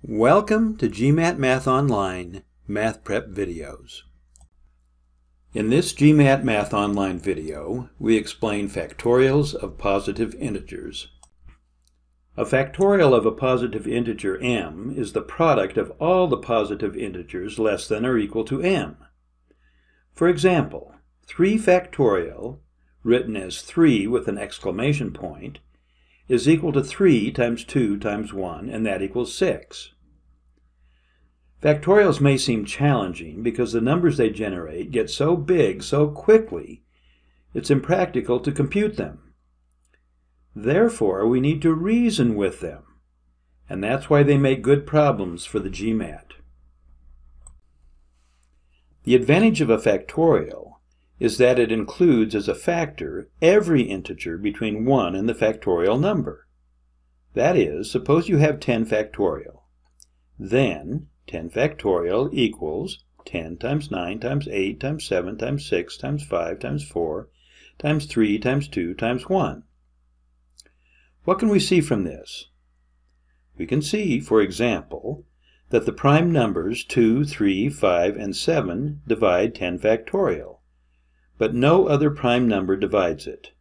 Welcome to GMAT Math Online Math Prep videos. In this GMAT Math Online video, we explain factorials of positive integers. A factorial of a positive integer m is the product of all the positive integers less than or equal to m. For example, 3 factorial, written as 3 with an exclamation point, is equal to 3 times 2 times 1, and that equals 6. Factorials may seem challenging because the numbers they generate get so big so quickly it's impractical to compute them. Therefore, we need to reason with them, and that's why they make good problems for the GMAT. The advantage of a factorial is that it includes as a factor every integer between 1 and the factorial number. That is, suppose you have 10 factorial. Then 10 factorial equals 10 times 9 times 8 times 7 times 6 times 5 times 4 times 3 times 2 times 1. What can we see from this? We can see, for example, that the prime numbers 2, 3, 5, and 7 divide 10 factorial but no other prime number divides it.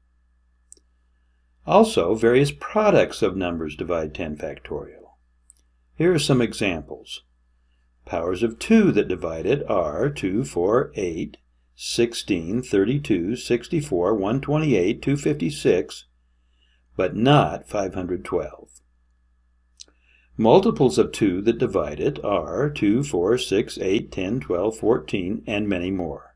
Also, various products of numbers divide 10 factorial. Here are some examples. Powers of 2 that divide it are 2, 4, 8, 16, 32, 64, 128, 256, but not 512. Multiples of 2 that divide it are 2, 4, 6, 8, 10, 12, 14, and many more.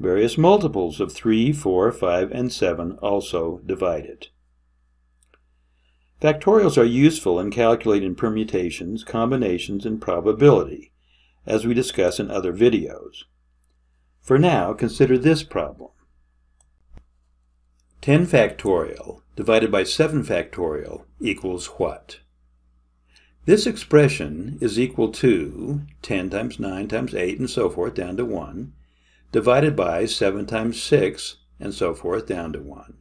Various multiples of 3, 4, 5, and 7 also divide it. Factorials are useful in calculating permutations, combinations, and probability, as we discuss in other videos. For now, consider this problem. 10 factorial divided by 7 factorial equals what? This expression is equal to 10 times 9 times 8 and so forth down to 1 divided by 7 times 6, and so forth down to 1.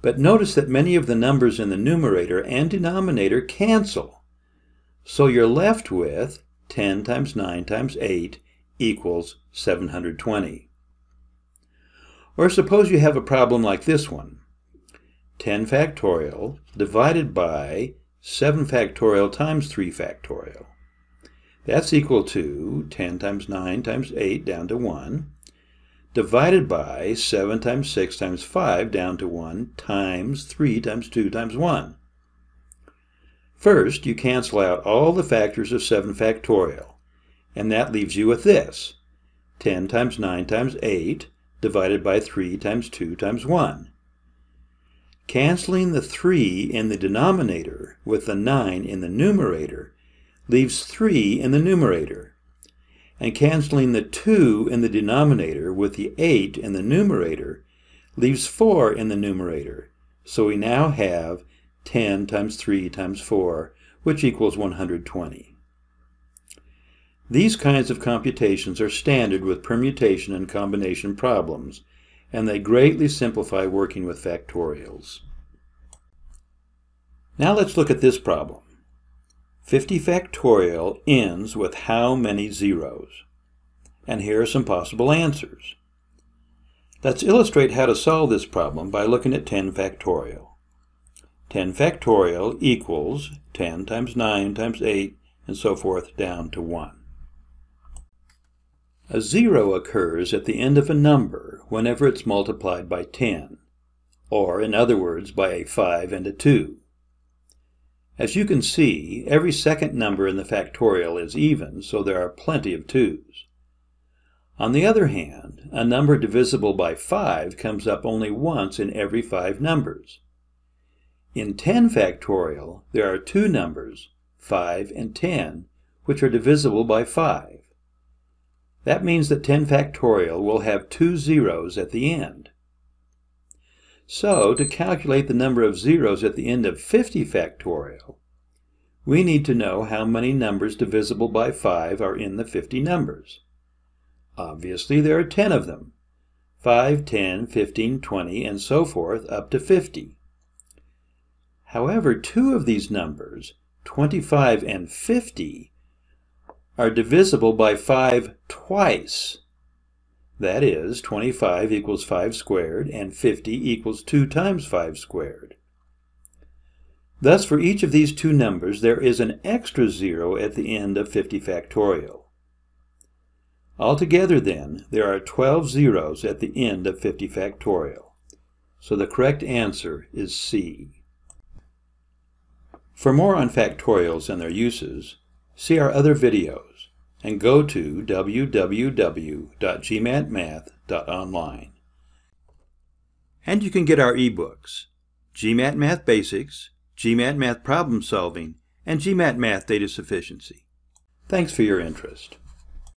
But notice that many of the numbers in the numerator and denominator cancel. So you're left with 10 times 9 times 8 equals 720. Or suppose you have a problem like this one. 10 factorial divided by 7 factorial times 3 factorial. That's equal to 10 times 9 times 8 down to 1, divided by 7 times 6 times 5 down to 1 times 3 times 2 times 1. First, you cancel out all the factors of 7 factorial, and that leaves you with this, 10 times 9 times 8 divided by 3 times 2 times 1. Canceling the 3 in the denominator with the 9 in the numerator leaves 3 in the numerator. And canceling the 2 in the denominator with the 8 in the numerator leaves 4 in the numerator. So we now have 10 times 3 times 4, which equals 120. These kinds of computations are standard with permutation and combination problems, and they greatly simplify working with factorials. Now let's look at this problem. 50 factorial ends with how many zeros? And here are some possible answers. Let's illustrate how to solve this problem by looking at 10 factorial. 10 factorial equals 10 times 9 times 8 and so forth down to 1. A zero occurs at the end of a number whenever it's multiplied by 10, or in other words by a 5 and a 2. As you can see, every second number in the factorial is even, so there are plenty of 2's. On the other hand, a number divisible by 5 comes up only once in every 5 numbers. In 10 factorial, there are two numbers, 5 and 10, which are divisible by 5. That means that 10 factorial will have two zeros at the end. So, to calculate the number of zeros at the end of 50 factorial, we need to know how many numbers divisible by 5 are in the 50 numbers. Obviously, there are 10 of them. 5, 10, 15, 20, and so forth up to 50. However, two of these numbers, 25 and 50 are divisible by 5 twice. That is, 25 equals 5 squared, and 50 equals 2 times 5 squared. Thus, for each of these two numbers, there is an extra zero at the end of 50 factorial. Altogether, then, there are 12 zeros at the end of 50 factorial. So the correct answer is C. For more on factorials and their uses, see our other videos and go to www.gmatmath.online. And you can get our ebooks, GMAT Math Basics, GMAT Math Problem Solving, and GMAT Math Data Sufficiency. Thanks for your interest.